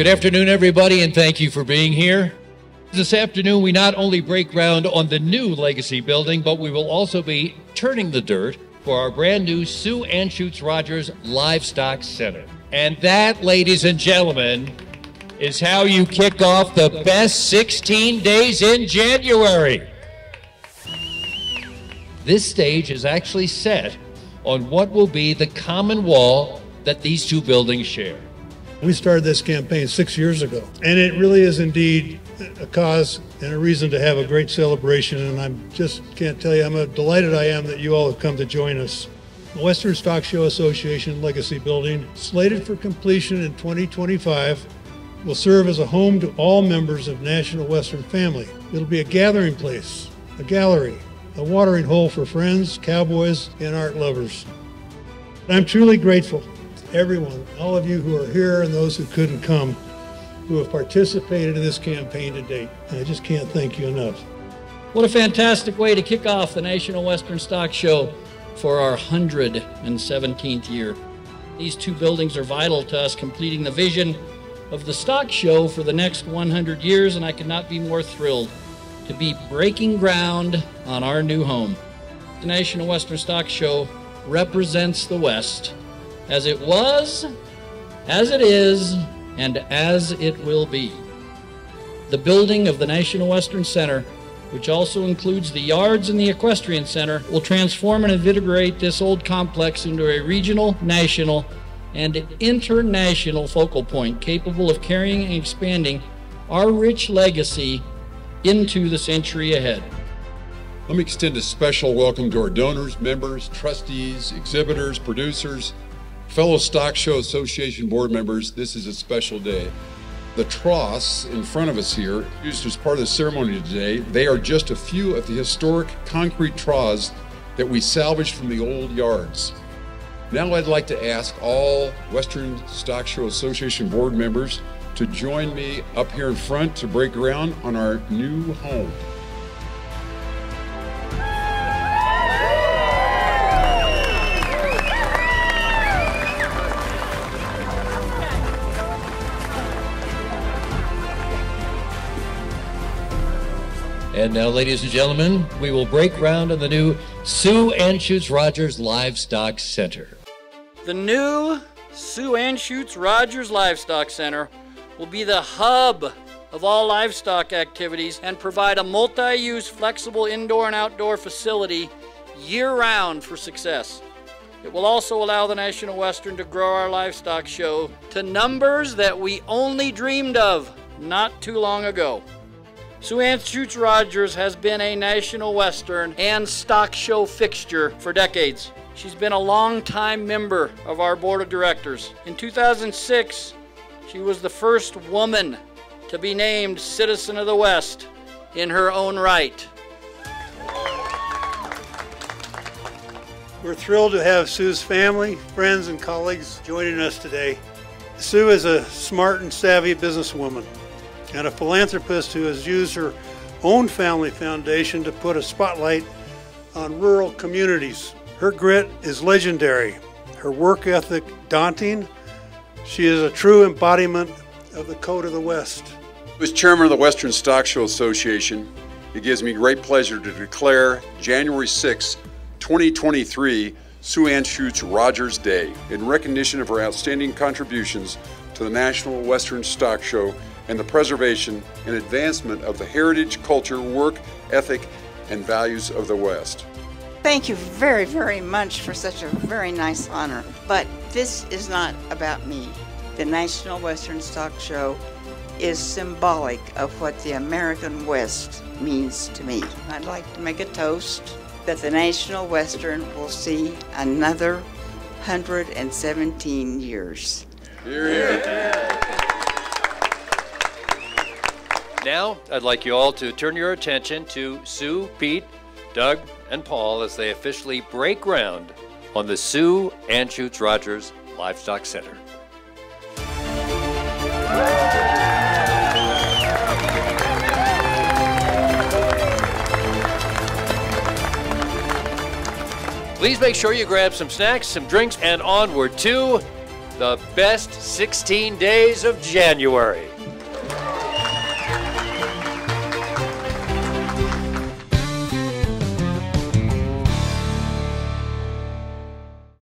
Good afternoon, everybody, and thank you for being here. This afternoon, we not only break ground on the new Legacy building, but we will also be turning the dirt for our brand new Sue Anschutz Rodgers Livestock Center. And that, ladies and gentlemen, is how you kick off the best 16 days in January. This stage is actually set on what will be the common wall that these two buildings share. We started this campaign six years ago, and it really is indeed a cause and a reason to have a great celebration. And I just can't tell you how delighted I am that you all have come to join us. The Western Stock Show Association Legacy Building, slated for completion in 2025, will serve as a home to all members of National Western family. It'll be a gathering place, a gallery, a watering hole for friends, cowboys, and art lovers. I'm truly grateful everyone, all of you who are here and those who couldn't come, who have participated in this campaign to date. I just can't thank you enough. What a fantastic way to kick off the National Western Stock Show for our 117th year. These two buildings are vital to us completing the vision of the stock show for the next 100 years, and I could not be more thrilled to be breaking ground on our new home. The National Western Stock Show represents the West as it was, as it is, and as it will be. The building of the National Western Center, which also includes the yards and the equestrian center, will transform and invigorate this old complex into a regional, national, and international focal point capable of carrying and expanding our rich legacy into the century ahead. Let me extend a special welcome to our donors, members, trustees, exhibitors, producers, Fellow Stock Show Association board members, this is a special day. The troughs in front of us here, used as part of the ceremony today, they are just a few of the historic concrete troughs that we salvaged from the old yards. Now I'd like to ask all Western Stock Show Association board members to join me up here in front to break ground on our new home. And now, ladies and gentlemen, we will break ground on the new Sue Anschutz Rodgers Livestock Center. The new Sue Anschutz Rodgers Livestock Center will be the hub of all livestock activities and provide a multi use, flexible indoor and outdoor facility year round for success. It will also allow the National Western to grow our livestock show to numbers that we only dreamed of not too long ago. Sue Ann Anschutz Rodgers has been a National Western and stock show fixture for decades. She's been a long-time member of our board of directors. In 2006, she was the first woman to be named Citizen of the West in her own right. We're thrilled to have Sue's family, friends, and colleagues joining us today. Sue is a smart and savvy businesswoman and a philanthropist who has used her own family foundation to put a spotlight on rural communities. Her grit is legendary, her work ethic daunting. She is a true embodiment of the Code of the West. As chairman of the Western Stock Show Association, it gives me great pleasure to declare January 6, 2023, Sue Anschutz Rodgers Day in recognition of her outstanding contributions to the National Western Stock Show and the preservation and advancement of the heritage, culture, work, ethic, and values of the West. Thank you very, very much for such a very nice honor. But this is not about me. The National Western Stock Show is symbolic of what the American West means to me. I'd like to make a toast that the National Western will see another 117 years. Hear, hear. Now, I'd like you all to turn your attention to Sue, Pete, Doug, and Paul as they officially break ground on the Sue and Anschutz Rodgers Livestock Center. Please make sure you grab some snacks, some drinks, and onward to the best 16 days of January.